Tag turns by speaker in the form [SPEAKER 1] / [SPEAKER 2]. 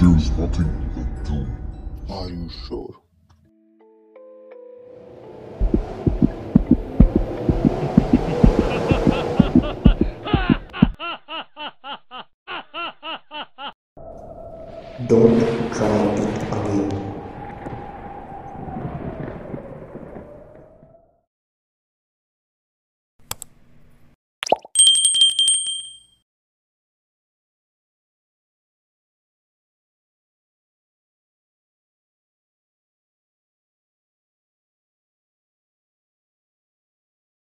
[SPEAKER 1] There's nothing you can do.
[SPEAKER 2] Are you sure?
[SPEAKER 3] Don't drive it away.